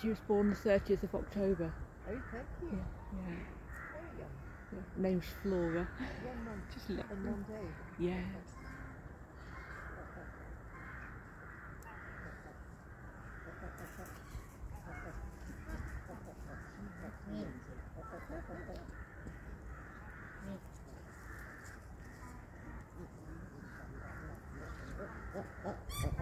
She was born the 30th of October. Oh, thank you. Yeah. yeah. Name's Flora. One month, just and one day. Yeah.